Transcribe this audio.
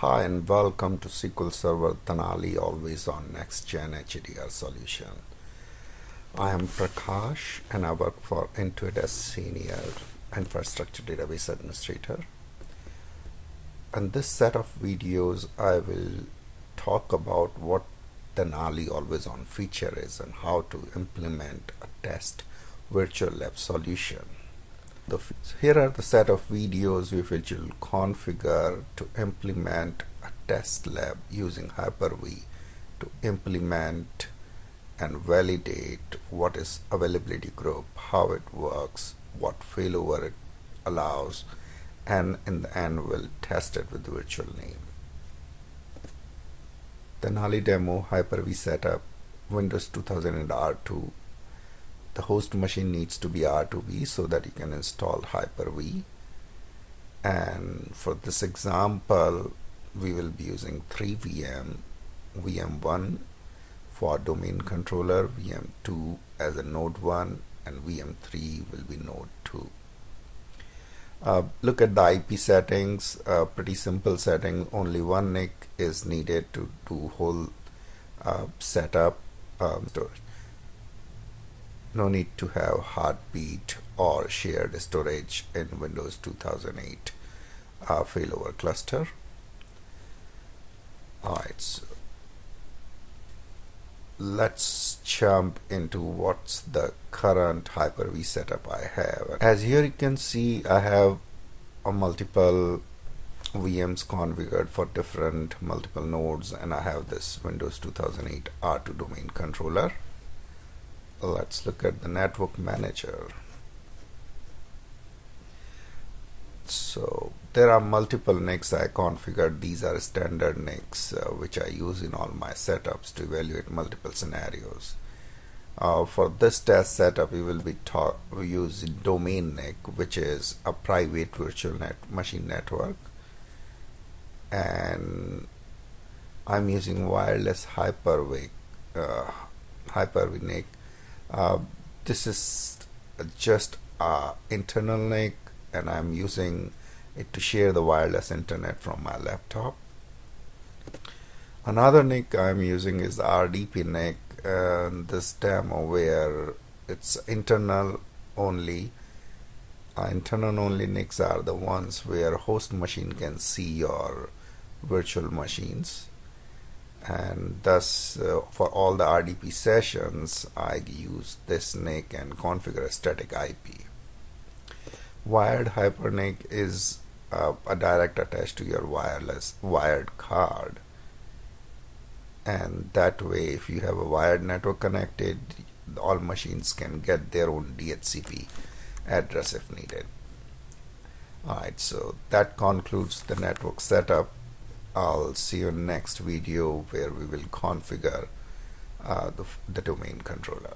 Hi and welcome to SQL Server Denali Always On Next Gen HDR Solution. I am Prakash and I work for Intuit as Senior Infrastructure Database Administrator. In this set of videos I will talk about what Denali Always On feature is and how to implement a test virtual lab solution. The, here are the set of videos which will configure to implement a test lab using Hyper-V to implement and validate what is availability group, how it works, what failover it allows, and in the end we'll test it with the virtual name. Denali demo Hyper-V setup Windows 2000 and R2 the host machine needs to be R2V so that you can install Hyper-V. And for this example we will be using 3 VM VM1 for domain controller VM2 as a node 1 and VM3 will be node 2 uh, look at the IP settings uh, pretty simple setting. Only one NIC is needed to do whole uh, setup um, storage no need to have heartbeat or shared storage in Windows 2008 uh, failover cluster. Alright, so let's jump into what's the current Hyper-V setup I have. As here you can see, I have a multiple VMs configured for different multiple nodes and I have this Windows 2008 R2 domain controller let's look at the network manager. So there are multiple NICs I configured. These are standard NICs uh, which I use in all my setups to evaluate multiple scenarios. Uh, for this test setup we will be using domain NIC which is a private virtual net machine network. And I'm using wireless Hyper-V uh, Hyper-V NIC uh, this is just uh, internal NIC and I'm using it to share the wireless internet from my laptop. Another NIC I'm using is the RDP NIC and this demo where it's internal only. Uh, internal only NICs are the ones where host machine can see your virtual machines and thus uh, for all the RDP sessions I use this NIC and configure a static IP. Wired HyperNIC is uh, a direct attached to your wireless wired card and that way if you have a wired network connected all machines can get their own DHCP address if needed. Alright so that concludes the network setup I'll see you next video where we will configure uh, the, the domain controller.